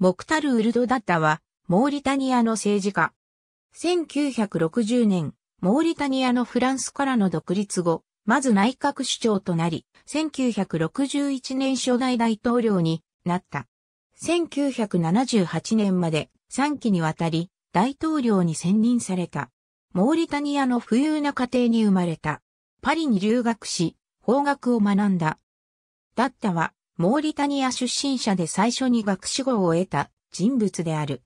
モクタル・ウルド・ダッタは、モーリタニアの政治家。1960年、モーリタニアのフランスからの独立後、まず内閣首長となり、1961年初代大統領になった。1978年まで3期にわたり大統領に選任された。モーリタニアの富裕な家庭に生まれた。パリに留学し、法学を学んだ。ダッタは、モーリタニア出身者で最初に学士号を得た人物である。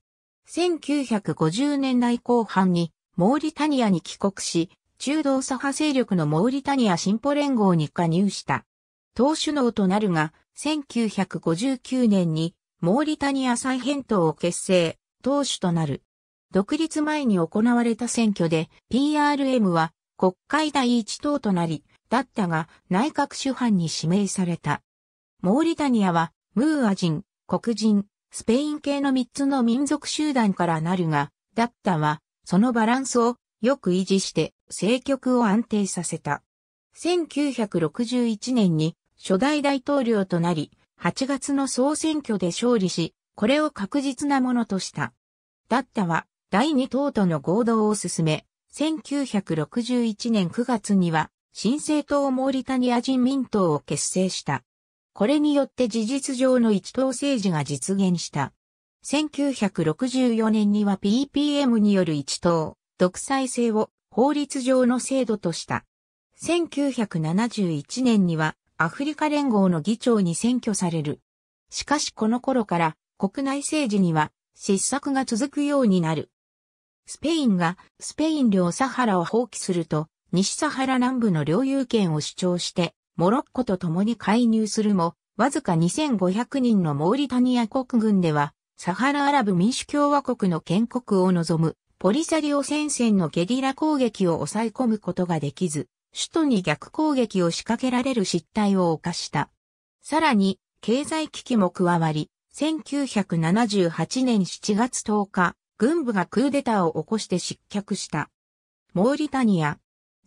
1950年代後半に、モーリタニアに帰国し、中道左派勢力のモーリタニア進歩連合に加入した。党首脳となるが、1959年にモーリタニア再編党を結成、党首となる。独立前に行われた選挙で PRM は国会第一党となり、だったが内閣主犯に指名された。モーリタニアはムーア人、黒人、スペイン系の3つの民族集団からなるが、だったはそのバランスをよく維持して政局を安定させた。1961年に初代大統領となり、8月の総選挙で勝利し、これを確実なものとした。だったは第二党との合同を進め、1961年9月には、新政党モーリタニア人民党を結成した。これによって事実上の一党政治が実現した。1964年には PPM による一党、独裁制を法律上の制度とした。1971年にはアフリカ連合の議長に選挙される。しかしこの頃から国内政治には失策が続くようになる。スペインがスペイン領サハラを放棄すると、西サハラ南部の領有権を主張して、モロッコと共に介入するも、わずか2500人のモーリタニア国軍では、サハラアラブ民主共和国の建国を望む、ポリサリオ戦線のゲリラ攻撃を抑え込むことができず、首都に逆攻撃を仕掛けられる失態を犯した。さらに、経済危機も加わり、1978年7月10日、軍部がクーデターを起こして失脚した。モーリタニア、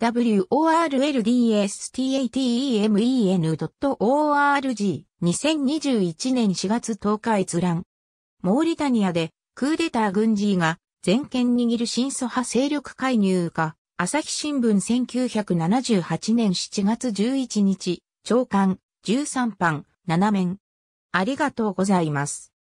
worldstatemen.org、2021年4月10日閲覧。モーリタニアで、クーデター軍事が、全権握る新祖派勢力介入か、朝日新聞1978年7月11日、長官、13版、7面。ありがとうございます。